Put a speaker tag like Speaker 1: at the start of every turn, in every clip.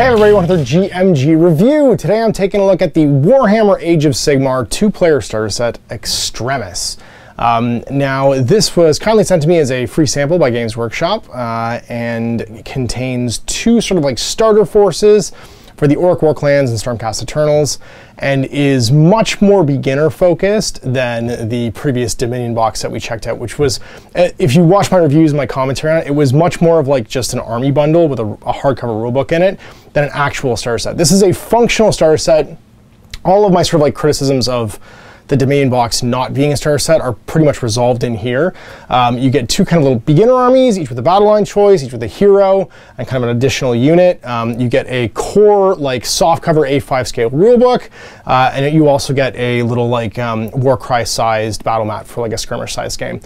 Speaker 1: Hey everybody, welcome to the GMG review. Today I'm taking a look at the Warhammer Age of Sigmar two-player starter set Extremis. Um, now, this was kindly sent to me as a free sample by Games Workshop uh, and contains two sort of like starter forces for the Orruk War Clans and Stormcast Eternals, and is much more beginner focused than the previous Dominion box that we checked out, which was, uh, if you watch my reviews and my commentary on it, it was much more of like just an army bundle with a, a hardcover rulebook in it than an actual starter set. This is a functional starter set. All of my sort of like criticisms of the Dominion box not being a starter set are pretty much resolved in here. Um, you get two kind of little beginner armies, each with a battle line choice, each with a hero, and kind of an additional unit. Um, you get a core, like, soft cover A5 scale rulebook, uh, and you also get a little, like, um, Warcry sized battle mat for, like, a skirmish sized game.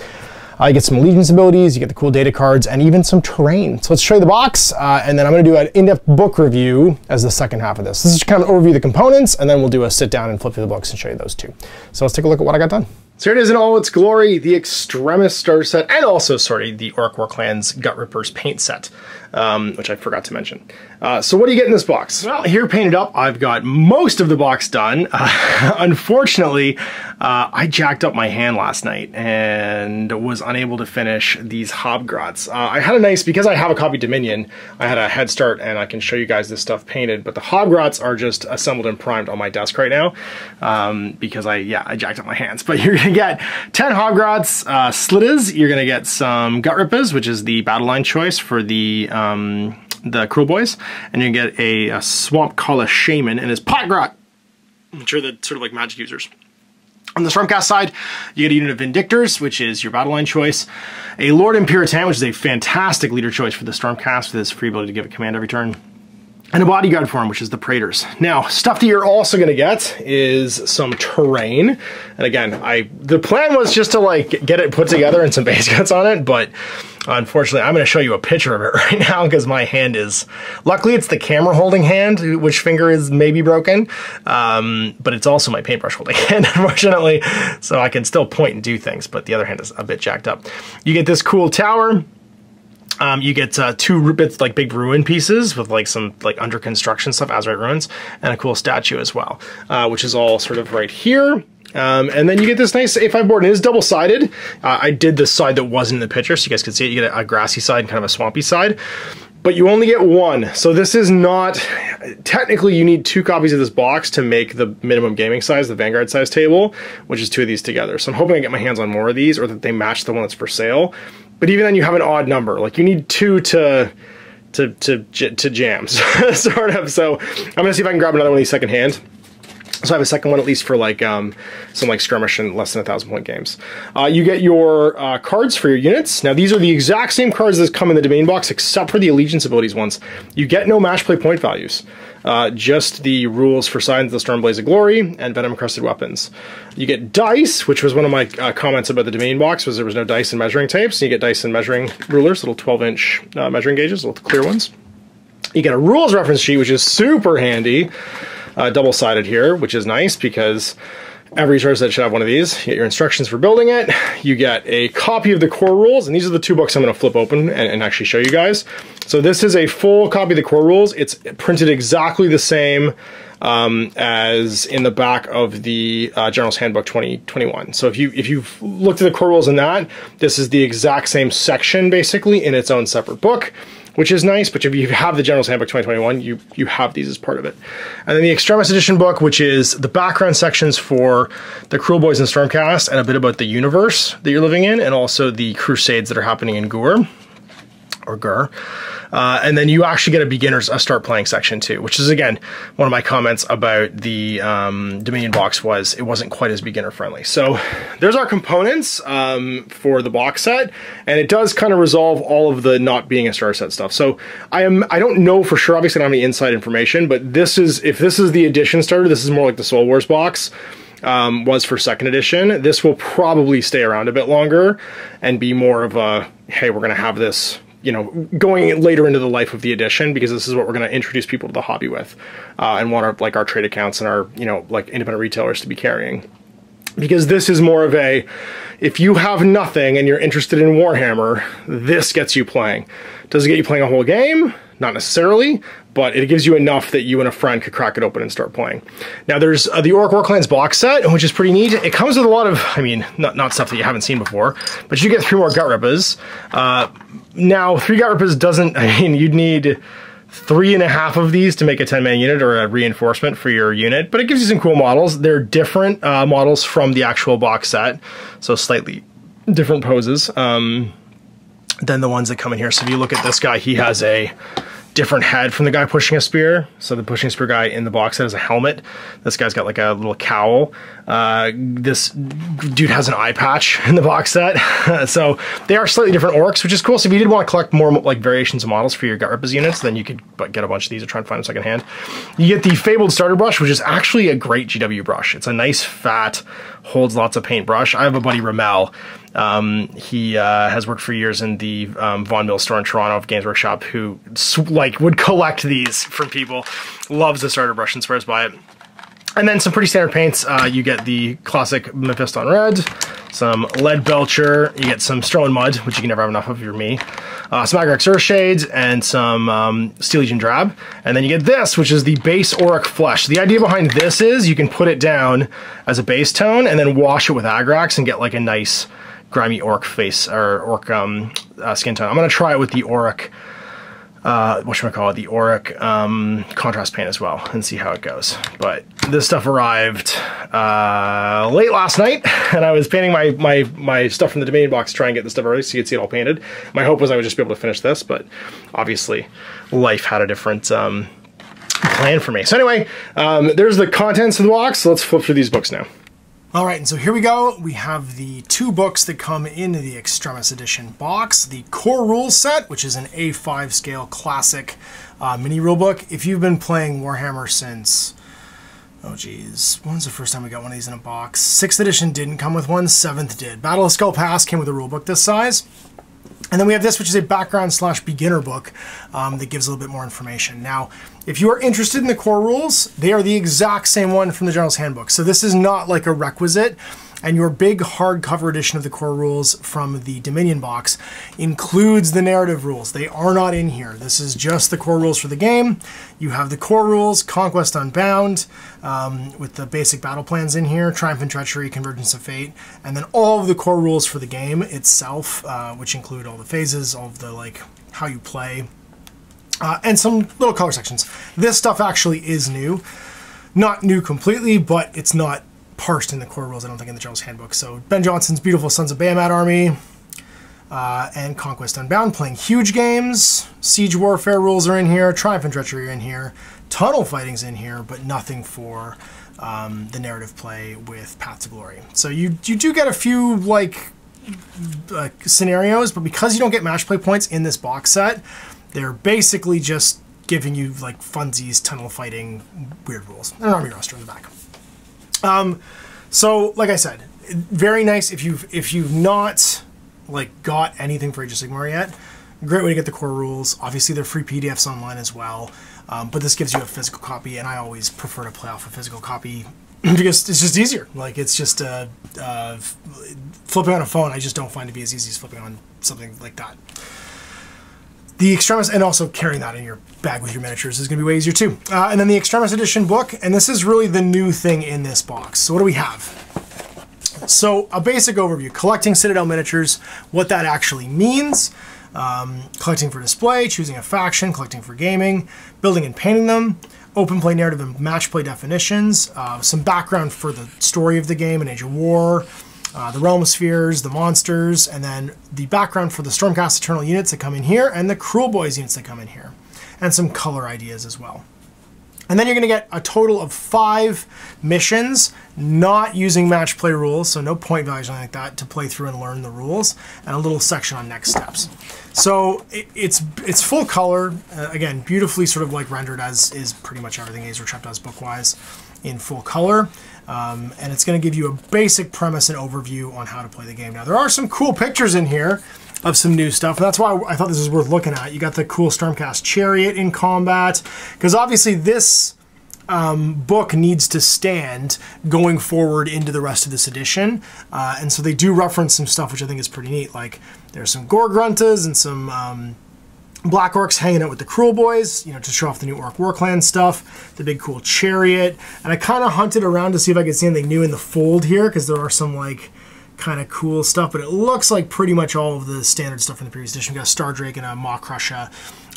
Speaker 1: Uh, you get some allegiance abilities, you get the cool data cards, and even some terrain. So let's show you the box, uh, and then I'm going to do an in-depth book review as the second half of this. This is kind of overview the components, and then we'll do a sit down and flip through the books and show you those two. So let's take a look at what I got done. So here it is in all its glory, the Extremis starter set, and also, sorry, the Orruk War Clans Gut Rippers paint set, um, which I forgot to mention. Uh, so what do you get in this box? Well, here painted up, I've got most of the box done. Uh, unfortunately, uh, I jacked up my hand last night and was unable to finish these Hobgrots. Uh, I had a nice, because I have a copy Dominion, I had a head start and I can show you guys this stuff painted, but the Hobgrots are just assembled and primed on my desk right now um, because I, yeah, I jacked up my hands. But you're gonna get 10 Hobgrots, uh, Slittas, you're gonna get some Gut Rippers, which is the battle line choice for the um, the Kruleboyz, and you get a, a Swampcalla Shaman and his Potgrot, which are the sort of like magic users. On the Stormcast side, you get a unit of Vindictors, which is your battle line choice, a Lord Imperatant, which is a fantastic leader choice for the Stormcast with his free ability to give a command every turn, and a bodyguard form, which is the Praetors. Now, stuff that you're also gonna get is some terrain. And again, I the plan was just to like get it put together and some base cuts on it, but unfortunately, I'm gonna show you a picture of it right now because my hand is, luckily it's the camera holding hand, which finger is maybe broken, um, but it's also my paintbrush holding hand, unfortunately, so I can still point and do things, but the other hand is a bit jacked up. You get this cool tower, um, you get uh, two bits like big ruin pieces with like some like under construction stuff, Azyrite ruins, and a cool statue as well, uh, which is all sort of right here. Um, and then you get this nice A5 board, and it is double-sided. Uh, I did the side that wasn't in the picture, so you guys can see it. You get a, a grassy side and kind of a swampy side but you only get one. So this is not, technically you need two copies of this box to make the minimum gaming size, the Vanguard size table, which is two of these together. So I'm hoping I get my hands on more of these or that they match the one that's for sale. But even then you have an odd number. Like you need two to, to, to, to jams, sort of. So I'm gonna see if I can grab another one of these secondhand. So I have a second one at least for like um, some like skirmish and less than a thousand point games. Uh, you get your uh, cards for your units. Now these are the exact same cards that come in the Dominion box except for the allegiance abilities ones. You get no match play point values. Uh, just the rules for Scions of the Stormblaze of Glory and Venom Encrusted Weapons. You get dice, which was one of my uh, comments about the Dominion box, was there was no dice and measuring tapes. And You get dice and measuring rulers, little 12-inch uh, measuring gauges, little clear ones. You get a rules reference sheet, which is super handy uh, double-sided here, which is nice because every starter set should have one of these. You get your instructions for building it. You get a copy of the core rules, and these are the two books I'm gonna flip open and, and, actually show you guys. So this is a full copy of the core rules. It's printed exactly the same um, as in the back of the uh, General's Handbook 2021. So if you if you've looked at the core rules in that, this is the exact same section basically in its own separate book which is nice. But if you have the General's Handbook 2021, you you have these as part of it. And then the Extremis Edition book, which is the background sections for the Kruleboyz and Stormcast, and a bit about the universe that you're living in, and also the crusades that are happening in Ghur or Gur. Uh, and then you actually get a beginner's a start playing section too, which is again one of my comments about the um, Dominion box was it wasn't quite as beginner friendly. So there's our components um, for the box set, and it does kind of resolve all of the not being a starter set stuff. So I am I don't know for sure. Obviously, I don't have any inside information, but this is if this is the edition starter, this is more like the Soul Wars box. Um, was for second edition. This will probably stay around a bit longer and be more of a, hey, we're going to have this you know, going later into the life of the edition because this is what we're going to introduce people to the hobby with, uh, and want our like our trade accounts and our you know like independent retailers to be carrying, because this is more of a, if you have nothing and you're interested in Warhammer, this gets you playing. Does it get you playing a whole game? not necessarily, but it gives you enough that you and a friend could crack it open and start playing. Now there's uh, the Orruk Warclans box set, which is pretty neat. It comes with a lot of, I mean, not, not stuff that you haven't seen before, but you get three more Gutrippas. Uh, now, three Gutrippas doesn't, I mean, you'd need three and a half of these to make a 10 man unit or a reinforcement for your unit, but it gives you some cool models. They're different uh, models from the actual box set, so slightly different poses um, than the ones that come in here. So if you look at this guy, he has a different head from the guy pushing a spear. So the pushing spear guy in the box set has a helmet. This guy's got like a little cowl. Uh, this dude has an eye patch in the box set. so they are slightly different orcs, which is cool. So if you did want to collect more like variations of models for your Gutrippas units, then you could get a bunch of these or try and find them secondhand. You get the Fabled Starter Brush, which is actually a great GW brush. It's a nice fat, holds lots of paint brush. I have a buddy Ramel um, he uh, has worked for years in the um, Vaughan Mills store in Toronto of Games Workshop, who like would collect these from people. Loves the starter brush and swears by it. And then some pretty standard paints. Uh, you get the classic Mephiston Red, some Lead Belcher, you get some Stirland Mud, which you can never have enough of if you're me, uh, some Agrax Earthshades, and some um, Steel Legion Drab. And then you get this, which is the base Auric Flesh. The idea behind this is you can put it down as a base tone and then wash it with Agrax and get like a nice grimy orc face or orc um, uh, skin tone. I'm gonna try it with the auric, uh, what should I call it? The auric um, contrast paint as well and see how it goes. But this stuff arrived uh, late last night and I was painting my, my, my stuff from the Dominion box to try and get this stuff early so you could see it all painted. My hope was I would just be able to finish this, but obviously life had a different um, plan for me. So anyway, um, there's the contents of the box. Let's flip through these books now.
Speaker 2: All right, and so here we go. We have the two books that come in the Extremis Edition box. The Core Rules set, which is an A5 scale classic uh, mini rulebook. If you've been playing Warhammer since, oh geez, when's the first time we got one of these in a box? Sixth edition didn't come with one, seventh did. Battle of Skull Pass came with a rulebook this size. And then we have this, which is a background slash beginner book um, that gives a little bit more information. Now, if you are interested in the core rules, they are the exact same one from the General's Handbook. So this is not like a requisite. And your big hardcover edition of the core rules from the Dominion box includes the narrative rules. They are not in here. This is just the core rules for the game. You have the core rules, Conquest Unbound, um, with the basic battle plans in here, Triumph and Treachery, Convergence of Fate, and then all of the core rules for the game itself, uh, which include all the phases, all of the like how you play, uh, and some little color sections. This stuff actually is new. Not new completely, but it's not parsed in the core rules, I don't think, in the General's Handbook. So Ben Johnson's beautiful Sons of Behemat Army uh, and Conquest Unbound playing huge games. Siege Warfare rules are in here. Triumph and Treachery are in here. Tunnel Fighting's in here, but nothing for um, the narrative play with Path to Glory. So you, you do get a few, like, uh, scenarios, but because you don't get match play points in this box set, they're basically just giving you, like, funsies, tunnel fighting, weird rules. And an army roster in the back. Um, so, like I said, very nice if you've if you've not like got anything for Age of Sigmar yet. Great way to get the core rules. Obviously, they're free PDFs online as well. Um, but this gives you a physical copy, and I always prefer to play off a physical copy because it's just easier. Like it's just uh, uh, flipping on a phone. I just don't find it to be as easy as flipping on something like that. The Extremis, and also carrying that in your bag with your miniatures is going to be way easier too. Uh, and then the Extremis Edition book, and this is really the new thing in this box. So what do we have? So a basic overview, collecting Citadel miniatures, what that actually means, um, collecting for display, choosing a faction, collecting for gaming, building and painting them, open play narrative and match play definitions, uh, some background for the story of the game in Age of War, uh, the Realm Spheres, the monsters, and then the background for the Stormcast Eternal units that come in here, and the Kruleboyz units that come in here, and some color ideas as well. And then you're going to get a total of five missions, not using match play rules, so no point values anything like that, to play through and learn the rules, and a little section on next steps. So it, it's it's full color, uh, again, beautifully sort of like rendered as is pretty much everything A's Trapped does book-wise in full color. Um, and it's going to give you a basic premise and overview on how to play the game. Now, there are some cool pictures in here of some new stuff. And that's why I thought this was worth looking at. You got the cool Stormcast Chariot in combat, because obviously this um, book needs to stand going forward into the rest of this edition. Uh, and so they do reference some stuff which I think is pretty neat. Like there's some Gore Gruntas and some um, Black Orcs hanging out with the Kruleboyz, you know, to show off the new Orc Warclan stuff, the big cool chariot. And I kind of hunted around to see if I could see anything new in the fold here, because there are some, like, kind of cool stuff, but it looks like pretty much all of the standard stuff from the previous edition. We got a Star Drake and a Maw-Krusha,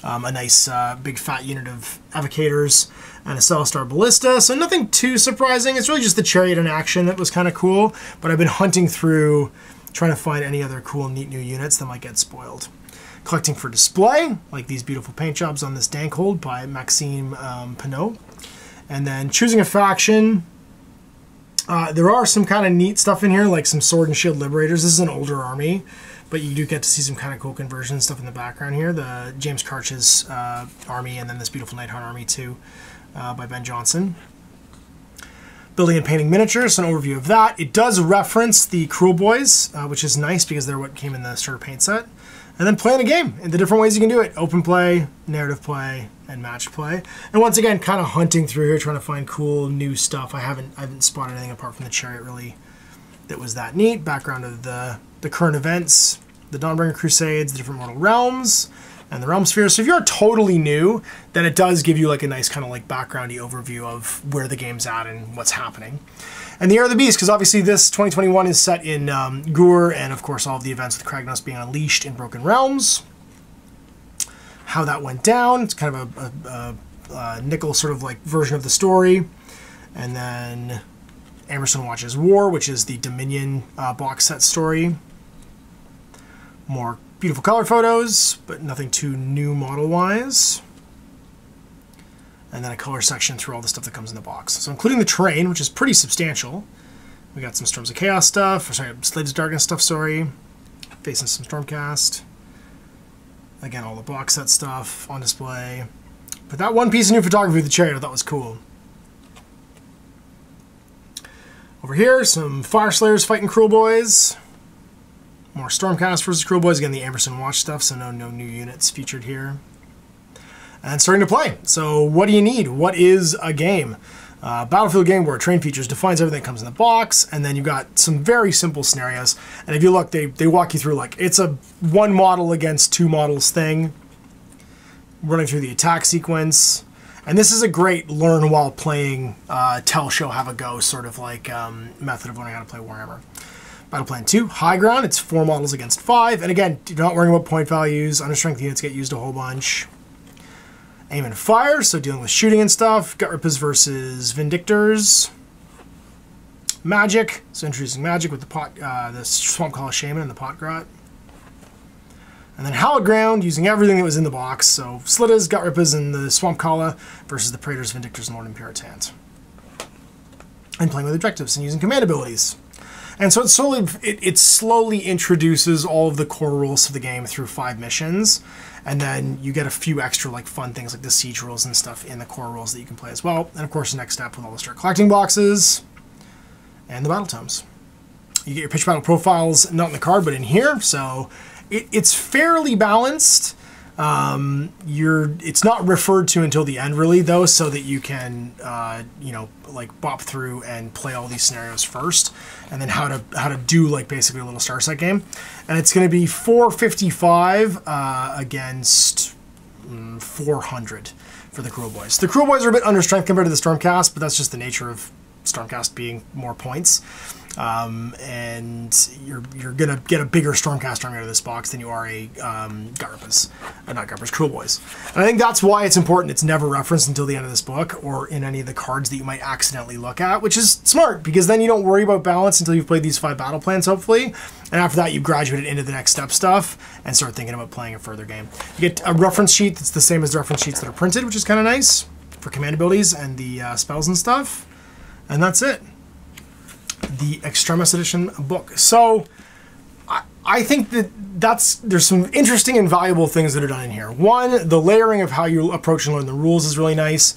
Speaker 2: um, a nice uh, big fat unit of Evocators, and a Celestar Ballista. So nothing too surprising. It's really just the chariot in action that was kind of cool, but I've been hunting through trying to find any other cool, neat new units that might get spoiled collecting for display, like these beautiful paint jobs on this Dankhold by Maxime um, Pinot. And then choosing a faction. Uh, there are some kind of neat stuff in here, like some Sword and Shield Liberators. This is an older army, but you do get to see some kind of cool conversion stuff in the background here. The James Karch's uh, army, and then this beautiful Nighthaunt army too, uh, by Ben Johnson building and painting miniatures, an overview of that. It does reference the Kruleboyz, uh, which is nice because they're what came in the starter paint set and then playing a game in the different ways you can do it open play, narrative play, and match play. And once again, kind of hunting through here, trying to find cool new stuff. I haven't I haven't spotted anything apart from the chariot really that was that neat. Background of the the current events, the Dawnbringer Crusades, the different mortal realms, and the realm sphere. So if you're totally new, then it does give you like a nice kind of like backgroundy overview of where the game's at and what's happening and the Year of the Beast, because obviously this 2021 is set in um, Ghur, and of course all of the events with Kragnos being unleashed in Broken Realms. How that went down, it's kind of a, a, a nickel sort of like version of the story. And then Emerson Watches War, which is the Dominion uh, box set story. More beautiful color photos, but nothing too new model-wise and then a color section through all the stuff that comes in the box. So including the terrain, which is pretty substantial. We got some Storms of Chaos stuff, or sorry, Slaves of Darkness stuff, sorry. Facing some Stormcast. Again, all the box set stuff on display. But that one piece of new photography of the chariot I thought was cool. Over here, some Fyreslayers fighting Kruleboyz. More Stormcast versus Kruleboyz. Again, the Amberson Watch stuff, so no, no new units featured here and starting to play. So what do you need? What is a game? Uh, Battlefield game where train features defines everything that comes in the box, and then you've got some very simple scenarios. And if you look, they, they walk you through like it's a one model against two models thing, running through the attack sequence. And this is a great learn while playing, uh, tell, show, have a go sort of like um, method of learning how to play Warhammer. Battle Plan 2, High Ground, it's four models against five. And again, you're not worrying about point values. Under strength units get used a whole bunch aim and fire, so dealing with shooting and stuff. Gut Rippers versus Vindictors. Magic, so introducing magic with the pot, uh, the Swampcalla Shaman and the Pot Grot. And then Hallowed Ground, using everything that was in the box. So Slittas, Gut Rippers, and the Swampcalla versus the Praetors, Vindictors, and Lord Imperatant. And playing with objectives and using command abilities. And so it slowly it, it slowly introduces all of the core rules of the game through five missions, and then you get a few extra like fun things like the siege rules and stuff in the core rules that you can play as well. And of course, the next step with all the start collecting boxes and the battle tomes. You get your pitch battle profiles not in the card but in here, so it, it's fairly balanced. Um, you're it's not referred to until the end really though, so that you can uh, you know like bop through and play all these scenarios first, and then how to how to do like basically a little star set game, and it's going to be 455 uh, against mm, 400 for the Kruleboyz. The Kruleboyz are a bit under strength compared to the Stormcast, but that's just the nature of Stormcast being more points. Um, and you're you're gonna get a bigger Stormcast army out of this box than you are a um, Garpas, uh, not Garpas, Kruleboyz. And I think that's why it's important. It's never referenced until the end of this book or in any of the cards that you might accidentally look at, which is smart because then you don't worry about balance until you've played these five battle plans, hopefully. And after that, you graduate into the next step stuff and start thinking about playing a further game. You get a reference sheet that's the same as the reference sheets that are printed, which is kind of nice for command abilities and the uh, spells and stuff. And that's it the Extremis Edition book. So I, I think that that's there's some interesting and valuable things that are done in here. One, the layering of how you approach and learn the rules is really nice.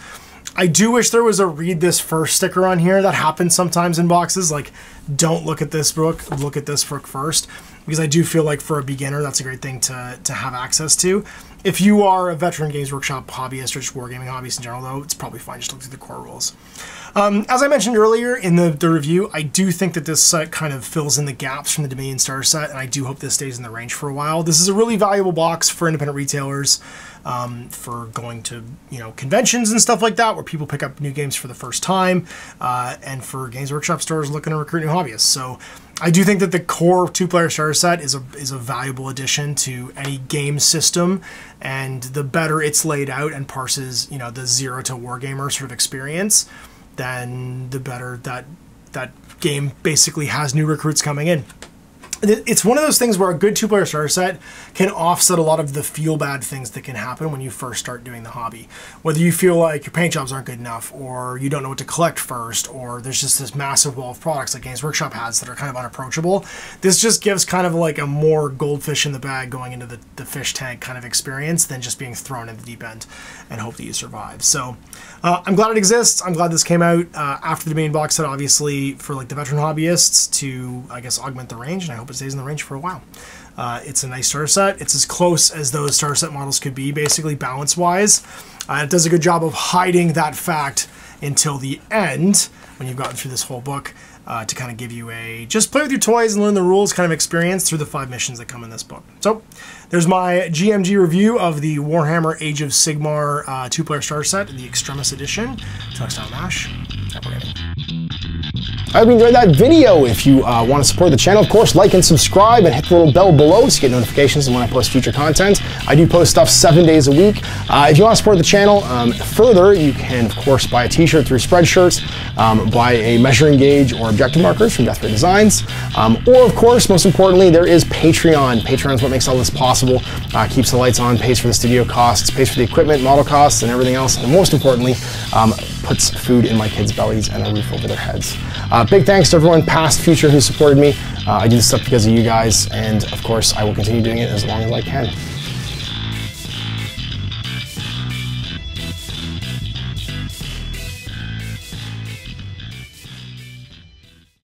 Speaker 2: I do wish there was a read this first sticker on here. That happens sometimes in boxes. Like, don't look at this book, look at this book first. Because I do feel like for a beginner, that's a great thing to, to have access to. If you are a veteran Games Workshop hobbyist or just wargaming hobbyist in general, though, it's probably fine just look through the core rules. Um, as I mentioned earlier in the, the review, I do think that this set kind of fills in the gaps from the Dominion starter set, and I do hope this stays in the range for a while. This is a really valuable box for independent retailers, um, for going to you know conventions and stuff like that, where people pick up new games for the first time, uh, and for Games Workshop stores looking to recruit new hobbyists. So I do think that the core two-player starter set is a is a valuable addition to any game system, and the better it's laid out and parses, you know, the zero to wargamer sort of experience, then the better that that game basically has new recruits coming in it's one of those things where a good two-player starter set can offset a lot of the feel-bad things that can happen when you first start doing the hobby. Whether you feel like your paint jobs aren't good enough, or you don't know what to collect first, or there's just this massive wall of products like Games Workshop has that are kind of unapproachable. This just gives kind of like a more goldfish in the bag going into the, the fish tank kind of experience than just being thrown in the deep end and hope that you survive. So uh, I'm glad it exists. I'm glad this came out uh, after the main box set, obviously, for like the veteran hobbyists to, I guess, augment the range, and I hope it stays in the range for a while. Uh, it's a nice starter set. It's as close as those starter set models could be, basically balance-wise. Uh, it does a good job of hiding that fact until the end when you've gotten through this whole book uh, to kind of give you a just play with your toys and learn the rules kind of experience through the five missions that come in this book. So there's my GMG review of the Warhammer Age of Sigmar uh, two-player starter set, the Extremis edition. Next time, Mash.
Speaker 1: I hope you enjoyed that video. If you uh, want to support the channel, of course, like and subscribe and hit the little bell below to get notifications when I post future content. I do post stuff seven days a week. Uh, if you want to support the channel um, further, you can, of course, buy a t-shirt through Spreadshirts, um, buy a measuring gauge or objective markers from Death Ray Designs, um, or, of course, most importantly, there is Patreon. Patreon is what makes all this possible, uh, keeps the lights on, pays for the studio costs, pays for the equipment, model costs, and everything else, and most importantly, um, puts food in my kids' bellies and a roof over their heads. Uh, big thanks to everyone, past, future, who supported me. Uh, I do this stuff because of you guys, and of course, I will continue doing it as long as I can.